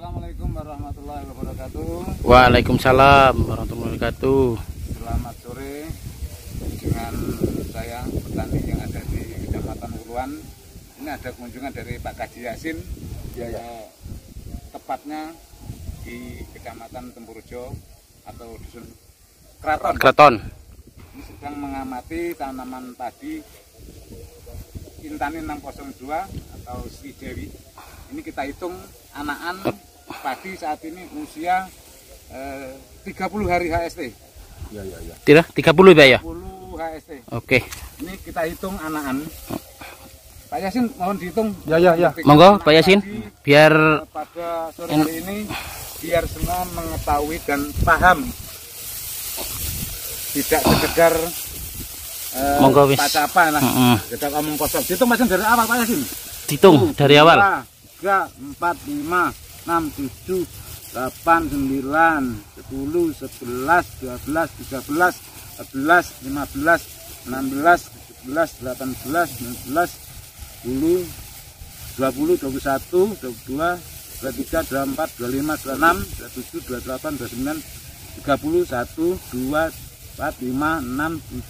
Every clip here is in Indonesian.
Assalamualaikum warahmatullahi wabarakatuh. Waalaikumsalam warahmatullahi wabarakatuh. Selamat sore dengan saya petani yang ada di Kecamatan Uluan. Ini ada kunjungan dari Pak Kaji Yasin. Ya, ya. Tepatnya di Kecamatan Tempurjo atau dusun Kraton. Kreton. Ini sedang mengamati tanaman padi Intani 602 atau Sri Dewi. Ini kita hitung anakan padi saat ini usia eh, 30 hari HST. Ya, ya, ya. Tidak 30 Pak ya? 30 HST. Oke. Ini kita hitung anakan. Pak Yasin mohon dihitung. Ya, ya, ya. Monggo Pak Yasin biar pada sore hari ini biar semua mengetahui dan paham tidak sekedar eh, Monggo, wis. baca apa nah Heeh. kita ngomong kosong itu masih dari awal Pak Yasin dihitung dari awal. tiga empat lima 6 7 8 9 10 11 12 13 14 15 16 17 18 19 20, 20 21 22 23 24 25 26 27 28 29 30 1 2 4 5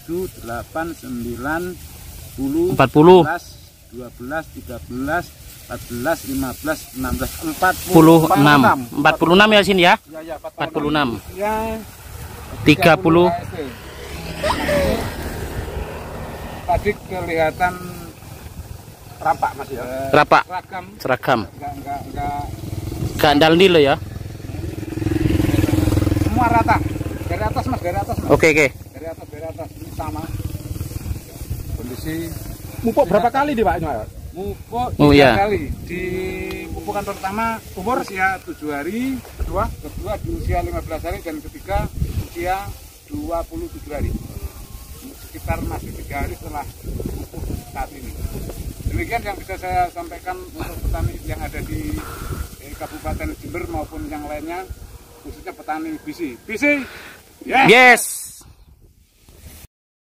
6 7 8 9 10 40 11, 12, 13, 14, 15, 16, 46. 46. 46 ya sini ya? Ya, ya, 46. Ya, 30 HST. Tadi kelihatan rapak Mas ya. Rapak. Ragam, seragam. enggak enggak enggak Gandal nih lo ya. semua rata. Dari atas Mas, dari atas Mas. Oke oke. Dari atas, dari atas ini sama. Kondisi Pupuk berapa kali di Pak? Pupuk Oh, tiga iya. kali di pupukan pertama umur usia 7 hari, kedua kedua di usia 15 hari dan ketiga usia 27 hari. Sekitar masih tiga hari setelah pupuk saat ini. Demikian yang bisa saya sampaikan untuk petani yang ada di eh, Kabupaten Jember maupun yang lainnya khususnya petani bisi. Bisi, yes. Yes.